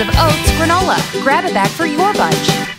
of oats granola. Grab a bag for your bunch.